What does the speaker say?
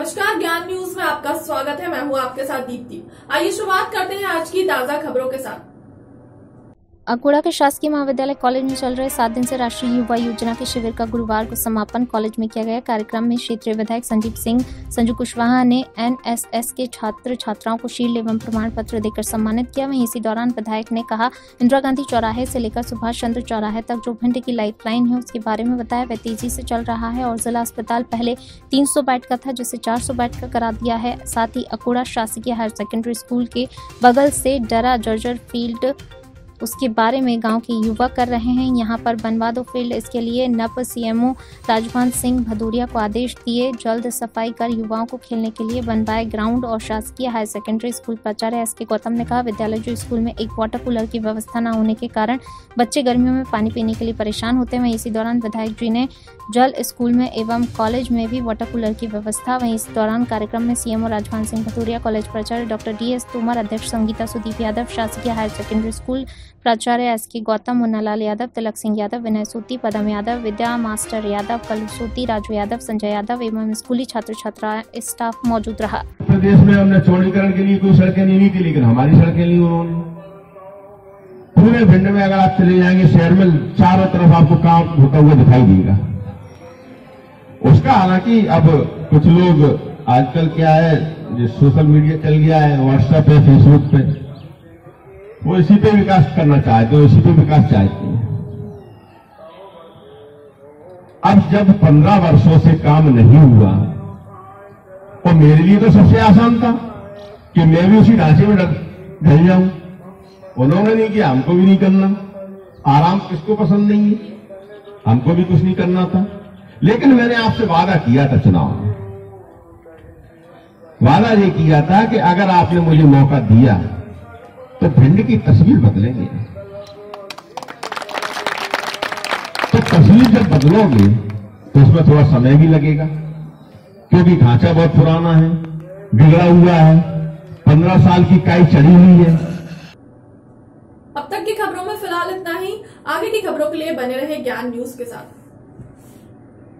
नमस्कार, ज्ञान न्यूज़ में आपका स्वागत है। मैं हूँ आपके साथ दीप्ति। आइए शुरुआत करते हैं आज की ताज़ा खबरों के साथ। अकोड़ा के शासकीय महाविद्यालय कॉलेज में चल रहे सात दिन से राष्ट्रीय युवा योजना के शिविर का गुरुवार को समापन कॉलेज में किया गया कार्यक्रम में क्षेत्रीय विधायक संजीव सिंह, संजू कुशवाहा ने एनएसएस के छात्र छात्राओं को शील्ड एवं प्रमाण पत्र देकर सम्मानित किया। वहीं इसी दौरान विधायक ने कहा, इंदिरा गांधी चौराहे से लेकर सुभाष चंद्र चौराहे तक जो भिंड की लाइफ लाइन है उसके बारे में बताया। वह तेज़ी से चल रहा है और जिला अस्पताल पहले तीन सौ बेड का था, जिसे चार सौ बेड का करा दिया है। साथ ही अकोड़ा शासकीय हायर सेकेंडरी स्कूल के बगल से डरा जर्जर फ़ील्ड उसके बारे में गाँव के युवा कर रहे हैं। यहाँ पर बनवा दो फ़ील्ड, इसके लिए नप सीएमओ राजभान सिंह भदौरिया को आदेश दिए। जल्द सफ़ाई कर युवाओं को खेलने के लिए बनवाए ग्राउंड और शासकीय हायर सेकेंडरी स्कूल। प्राचार्य एस के गौतम ने कहा, विद्यालय जो स्कूल में एक वाटर कूलर की व्यवस्था न होने के कारण बच्चे गर्मियों में पानी पीने के लिए परेशान होते हैं इसी दौरान विधायक जी ने जल स्कूल में एवं कॉलेज में भी वाटर कूलर की व्यवस्था। वहीं इस दौरान कार्यक्रम में सीएमओ राजभान सिंह भदौरिया, कॉलेज प्राचार्य डॉक्टर डी एस तोमर, अध्यक्ष संगीता सुदीप यादव, शासकीय हायर सेकेंडरी स्कूल प्राचार्य S K Gautam Munnalal Yadav, Tilak Singh Yadav, Vinay Suti, Padam Yadav, Vidya master Yadav कल सूती, राजू यादव, संजय यादव एवं स्कूली छात्र छात्रा स्टाफ मौजूद रहा। प्रदेश में हमने चौड़ीकरण के लिए कोई सड़कें नहीं की लेकिन हमारी सड़कें ली उन्होंने। पूरे भिंड में अगर आप चले जाएँगे, शहर में चारों तरफ़ आपको काम होता हुआ दिखाई देगा। उसका हालाँकि अब कुछ लोग आजकल क्या है जो सोशल मीडिया चल गया है व्हाट्सएप पे फेसबुक पे। वो इसी पे विकास करना चाहते हैं इसी पे विकास चाहते हैं। अब जब पंद्रह वर्षों से काम नहीं हुआ तो मेरे लिए तो सबसे आसान था कि मैं भी उसी ढांचे में ढल जाऊँ। उन्होंने नहीं किया, हमको भी नहीं करना। आराम किसको पसंद नहीं है? हमको भी कुछ नहीं करना था। लेकिन मैंने आपसे वादा किया था चुनाव में। वादा ये किया था कि अगर आपने मुझे मौका दिया तो भिंड की तस्वीर बदलेंगे। तो तस्वीर जब बदलोगे तो उसमें थोड़ा समय भी लगेगा, क्योंकि ढांचा बहुत पुराना है, बिगड़ा हुआ है, पंद्रह साल की काई चढ़ी हुई है। अब तक की खबरों में फ़िलहाल इतना ही। आगे की खबरों के लिए बने रहे ज्ञान न्यूज़ के साथ।